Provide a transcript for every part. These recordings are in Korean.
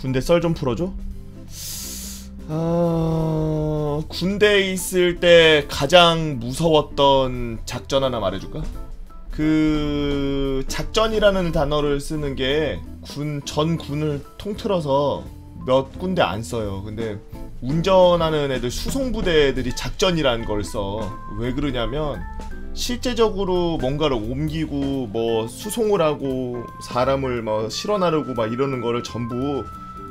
군대 썰 좀 풀어줘? 아... 군대에 있을 때 가장 무서웠던 작전 하나 말해줄까? 그 작전이라는 단어를 쓰는 게 군 전 군을 통틀어서 몇 군데 안 써요. 근데 운전하는 애들 수송 부대들이 작전이라는 걸 써. 왜 그러냐면 실제적으로 뭔가를 옮기고 뭐 수송을 하고 사람을 뭐 실어 나르고 막 이러는 거를 전부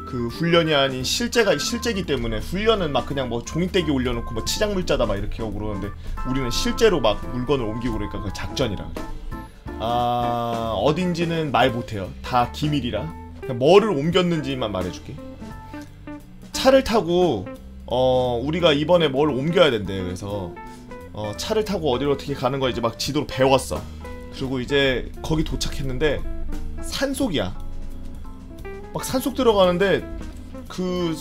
그 훈련이 아닌 실제가 실제기 때문에 훈련은 막 그냥 뭐 종이떼기 올려놓고 뭐 치장 물자다 막 이렇게 하고 그러는데 우리는 실제로 막 물건을 옮기고 그러니까 그 작전이라. 아 어딘지는 말 못해요. 다 기밀이라. 그냥 뭐를 옮겼는지만 말해줄게. 차를 타고 어 우리가 이번에 뭘 옮겨야 된대. 그래서 어 차를 타고 어디로 어떻게 가는 거 이제 막 지도로 배웠어. 그리고 이제 거기 도착했는데 산속이야. 막 산속 들어가는데 그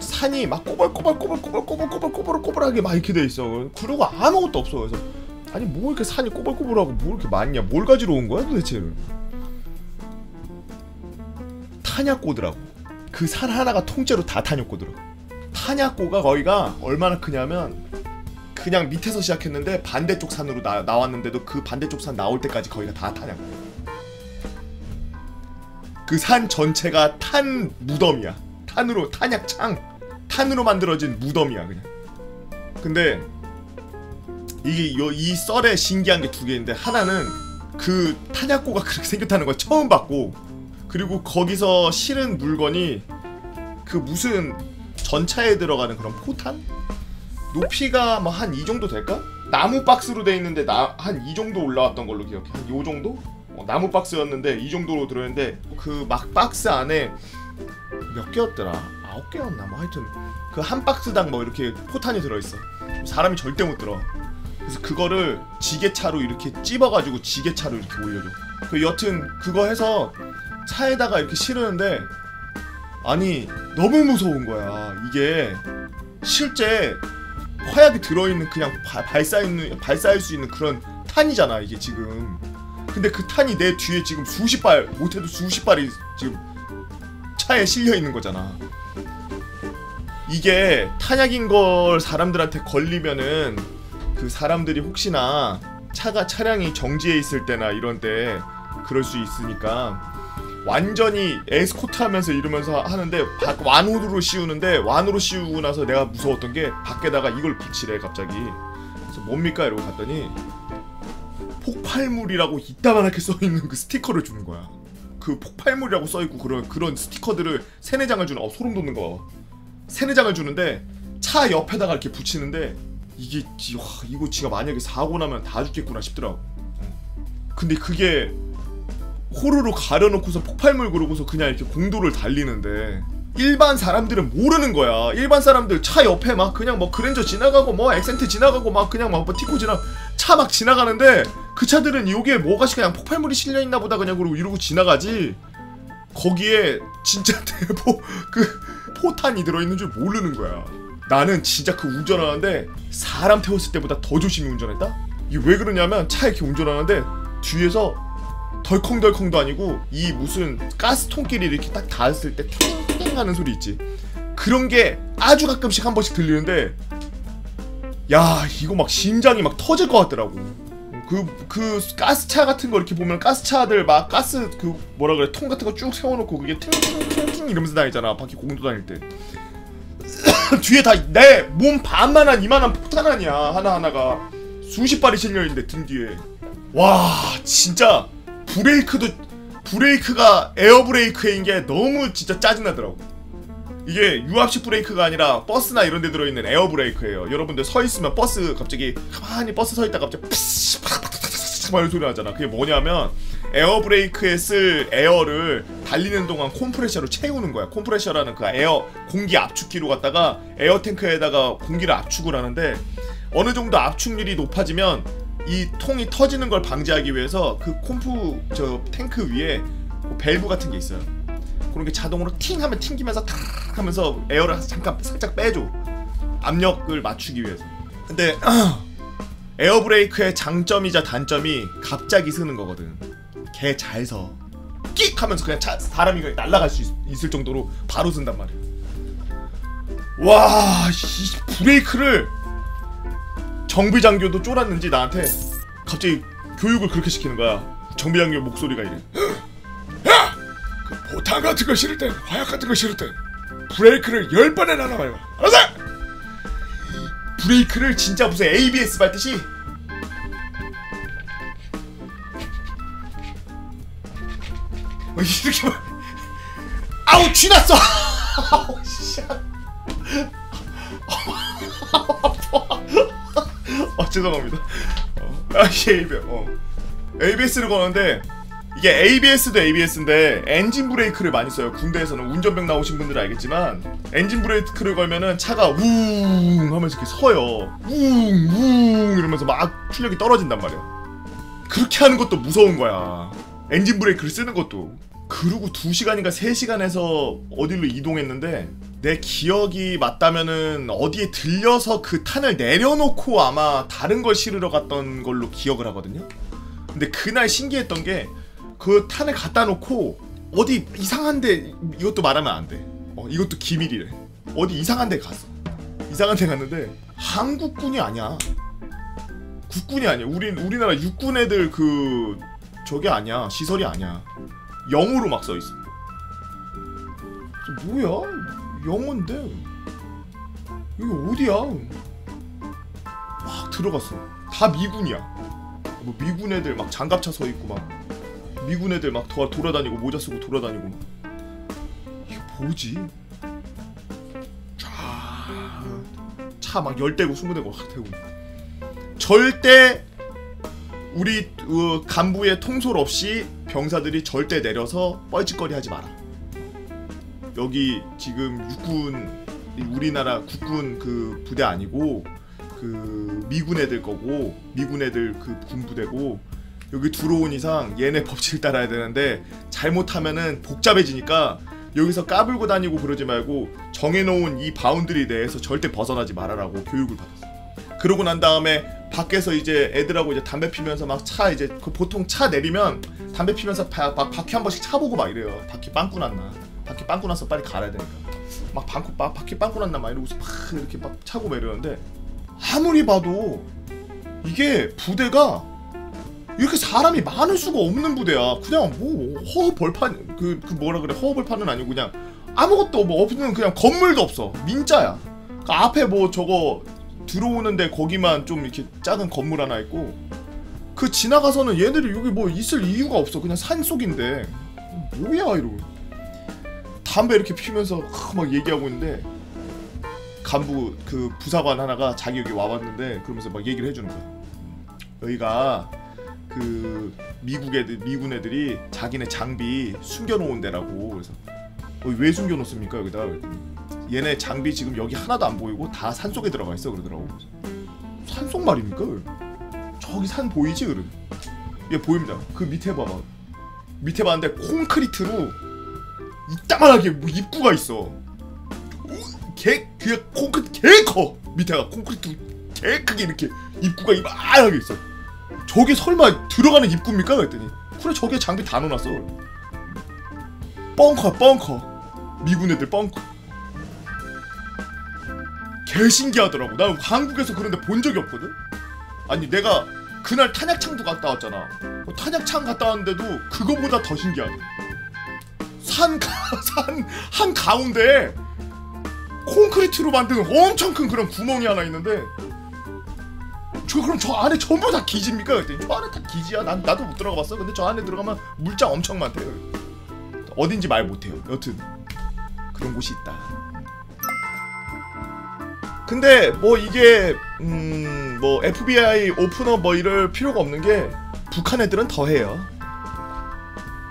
산이 막 꼬불꼬불꼬불꼬불꼬불꼬불꼬불꼬불하게 막 이렇게 돼 있어. 그리고 아무것도 없어. 그래서 아니 뭐 이렇게 산이 꼬불꼬불하고 뭐 이렇게 많냐? 뭘 가지러 온 거야 도대체? 탄약고더라고. 그 산 하나가 통째로 다 탄약고더라고. 탄약고가 거기가 얼마나 크냐면 그냥 밑에서 시작했는데 반대쪽 산으로 나, 나왔는데도 그 반대쪽 산 나올 때까지 거기가 다 탄약고. 그 산 전체가 탄 무덤이야. 탄으로 탄약 창 탄으로 만들어진 무덤이야 그냥. 근데 이게 요, 이 썰에 신기한 게 두 개인데 하나는 그 탄약고가 그렇게 생겼다는 걸 처음 봤고 그리고 거기서 실은 물건이 그 무슨 전차에 들어가는 그런 포탄? 높이가 뭐 한 이 정도 될까? 나무 박스로 돼 있는데 나한이 정도 올라왔던 걸로 기억해. 한 요 정도? 어, 나무 박스였는데 이 정도로 들어있는데 그 막 박스 안에 몇 개였더라? 아홉 개였나? 뭐 하여튼 그 한 박스당 뭐 이렇게 포탄이 들어있어. 사람이 절대 못 들어. 그래서 그거를 지게차로 이렇게 찝어가지고 지게차로 이렇게 올려줘. 그 여튼 그거 해서 차에다가 이렇게 실으는데 아니 너무 무서운 거야. 이게 실제 화약이 들어있는 그냥 바, 발사 있는 발사할 수 있는 그런 탄이잖아 이게 지금. 근데 그 탄이 내 뒤에 지금 수십 발 못해도 수십 발이 지금 차에 실려 있는 거잖아. 이게 탄약인 걸 사람들한테 걸리면은 그 사람들이 혹시나 차가 차량이 정지해 있을 때나 이런 때 그럴 수 있으니까 완전히 에스코트 하면서 이러면서 하는데 바, 완호로 씌우는데 완호로 씌우고 나서 내가 무서웠던 게 밖에다가 이걸 붙이래 갑자기 그래서 뭡니까 이러고 갔더니 폭발물이라고 이따만하게 써있는 그 스티커를 주는 거야 그 폭발물이라고 써있고 그런 그런 스티커들을 세네 장을 주는 어 소름 돋는 거 세네 장을 주는데 차 옆에다가 이렇게 붙이는데 이게 지, 와, 이거 지가 만약에 사고 나면 다 죽겠구나 싶더라고. 근데 그게 호루로 가려놓고서 폭발물 그러고서 그냥 이렇게 공도를 달리는데 일반 사람들은 모르는 거야. 일반 사람들 차 옆에 막 그냥 뭐 그랜저 지나가고 뭐 엑센트 지나가고 막 그냥 막 뭐 티코 지나 차 막 지나가는데 그 차들은 여기에 뭐가 그냥 폭발물이 실려 있나 보다 그냥 그러고 이러고 지나가지. 거기에 진짜 대포 그 포탄이 들어있는 줄 모르는 거야. 나는 진짜 그 운전하는데 사람 태웠을 때보다 더 조심히 운전했다? 이게 왜 그러냐면 차 이렇게 운전하는데 뒤에서 덜컹덜컹도 아니고 이 무슨 가스통끼리 이렇게 딱 닿았을 때 ting 하는 소리 있지 그런 게 아주 가끔씩 한 번씩 들리는데 야 이거 막 심장이 막 터질 것 같더라고. 그, 그 가스차 같은 거 이렇게 보면 가스차들 막 가스 그 뭐라 그래? 통 같은 거 쭉 세워놓고 그게 팅팅팅팅 이러면서 다니잖아. 바퀴 공도 다닐 때. 뒤에 다 내 몸 반만한 이만한 폭탄 아니야. 하나하나가. 수십 발이 실려있는데 등 뒤에. 와 진짜 브레이크도 브레이크가 에어 브레이크인 게 너무 진짜 짜증나더라고 이게 유압식 브레이크가 아니라 버스나 이런 데 들어있는 에어 브레이크예요 여러분들 서 있으면 버스 갑자기 가만히 버스 서 있다 갑자기 푸시 막 이런 소리 나잖아 그게 뭐냐면 에어 브레이크에 쓸 에어를 달리는 동안 콤프레셔로 채우는 거야. 콤프레셔라는 그 에어 공기 압축기로 갖다가 에어 탱크에다가 공기를 압축을 하는데 어느 정도 압축률이 높아지면 이 통이 터지는 걸 방지하기 위해서 그 콤프 저 탱크 위에 그 밸브 같은 게 있어요. 그런 게 자동으로 팅 하면 튕기면서 탁 하면서 에어를 잠깐 살짝 빼줘. 압력을 맞추기 위해서. 근데 에어 브레이크의 장점이자 단점이 갑자기 서는 거거든. 개 잘 서. 끽 하면서 그냥 차, 사람이 그냥 날아갈 수 있, 을 정도로 바로 선단 말이야. 와, 이 브레이크를 정비장교도 쫄았는지 나한테 갑자기 교육을 그렇게 시키는 거야. 정비장교 목소리가 이래. 보탄 같은 거 실을 땐, 화약 같은 거 실을 땐 브레이크를 열 번에 날아봐요. 알았어? 브레이크를 진짜 무슨 ABS 밟듯이 어, 이렇게 막- 아우 쥐났어 아우 씨어 죄송합니다 어, 아 ABS 어 ABS를 거는데 이게 ABS도 ABS인데 엔진 브레이크를 많이 써요 군대에서는 운전병 나오신 분들은 알겠지만 엔진 브레이크를 걸면은 차가 우웅 하면서 이렇게 서요 우웅 이러면서 막 출력이 떨어진단 말이야 그렇게 하는 것도 무서운 거야. 엔진 브레이크를 쓰는 것도. 그리고 2시간인가 3시간에서 어디로 이동했는데 내 기억이 맞다면은 어디에 들려서 그 탄을 내려놓고 아마 다른 걸 실으러 갔던 걸로 기억을 하거든요. 근데 그날 신기했던 게 그 탄을 갖다 놓고 어디 이상한데 이것도 말하면 안 돼. 어, 이것도 기밀이래. 어디 이상한데 갔어. 이상한데 갔는데 한국군이 아니야. 국군이 아니야. 우린 우리나라 육군 애들 그 저게 아니야. 시설이 아니야. 영어로 막 써 있어. 저 뭐야? 영어인데 여기 어디야? 막 들어갔어. 다 미군이야. 뭐 미군 애들 막 장갑차 서 있고 막 미군 애들 막 도, 돌아다니고 모자 쓰고 돌아다니고 막 이게 뭐지? 차막 열대고 스무 대고 확 대고 절대 우리 어, 간부의 통솔 없이 병사들이 절대 내려서 뻘짓거리 하지 마라. 여기 지금 육군 우리나라 국군 그 부대 아니고 그 미군 애들 거고 미군 애들 그 군부대고 여기 들어온 이상 얘네 법칙을 따라야 되는데 잘못하면은 복잡해지니까 여기서 까불고 다니고 그러지 말고 정해놓은 이 boundary 내에서 절대 벗어나지 말아라고 교육을 받았어. 그러고 난 다음에 밖에서 이제 애들하고 이제 담배 피면서 막 차 이제 그 보통 차 내리면 담배 피면서 바, 막 바퀴 한 번씩 차보고 막 이래요. 바퀴 빵꾸 났나? 바퀴 빵꾸 났어 빨리 갈아야 되니까. 막 방구 막 바퀴 빵꾸 났나 막 이러고서 막 이렇게 막 차고 막 이러는데 아무리 봐도 이게 부대가 이렇게 사람이 많을 수가 없는 부대야. 그냥 뭐 허허 벌판 그, 그 뭐라 그래? 허허 벌판은 아니고 그냥 아무것도 뭐 없는 그냥 건물도 없어. 민자야. 그 앞에 뭐 저거 들어오는데 거기만 좀 이렇게 작은 건물 하나 있고 그 지나가서는 얘들이 여기 뭐 있을 이유가 없어. 그냥 산 속인데. 뭐야 이러고. 담배 이렇게 피면서 막 얘기하고 있는데 간부 그 부사관 하나가 자기 여기 와봤는데 그러면서 막 얘기를 해주는 거야. 여기가 그 미국 애들 미군 애들이 자기네 장비 숨겨놓은 데라고 그래서 어, 왜 숨겨놓습니까 여기다? 얘네 장비 지금 여기 하나도 안 보이고 다 산 속에 들어가 있어 그러더라고. 산속 말입니까? 저기 산 보이지? 그래 얘 보입니다. 그 밑에 봐봐. 밑에 봤는데 콘크리트로 이따만하게 뭐 입구가 있어. 개, 그 콘크리트 개커. 밑에가 콘크리트 개 크게 이렇게 입구가 이만하게 있어 저게 설마 들어가는 입구입니까? 그랬더니 그래 저게 장비 다 넣어놨어. 뻥커 뻥커. 미군 애들 뻥커. 개 신기하더라고. 나 한국에서 그런데 본 적이 없거든? 아니 내가 그날 탄약창도 갔다 왔잖아. 어, 탄약창 갔다 왔는데도 그거보다 더 신기하다 산산 한 가운데 콘크리트로 만든 엄청 큰 그런 구멍이 하나 있는데 저 그럼 저 안에 전부 다 기지입니까? 저 안에 다 기지야. 난 나도 못 들어가 봤어. 근데 저 안에 들어가면 물장 엄청 많대요. 어딘지 말 못해요. 여튼 그런 곳이 있다. 근데 뭐 이게 음 뭐 FBI 오프너 뭐 이럴 필요가 없는 게 북한 애들은 더 해요.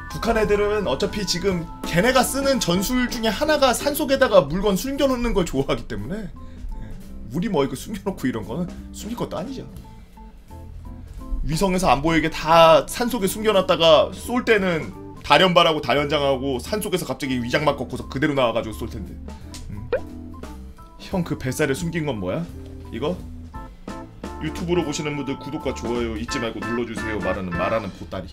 북한 애들은 어차피 지금 걔네가 쓰는 전술 중에 하나가 산속에다가 물건 숨겨놓는 걸 좋아하기 때문에 우리 뭐 이거 숨겨놓고 이런 거는 숨길 것도 아니죠. 위성에서 안 보이게 다 산속에 숨겨놨다가 쏠 때는 다련발하고 다연장하고 산속에서 갑자기 위장막 걷고서 그대로 나와가지고 쏠 텐데. 음. 형그 뱃살에 숨긴 건 뭐야? 이거? 유튜브로 보시는 분들 구독과 좋아요 잊지 말고 눌러주세요 말하는 말하는 보따리.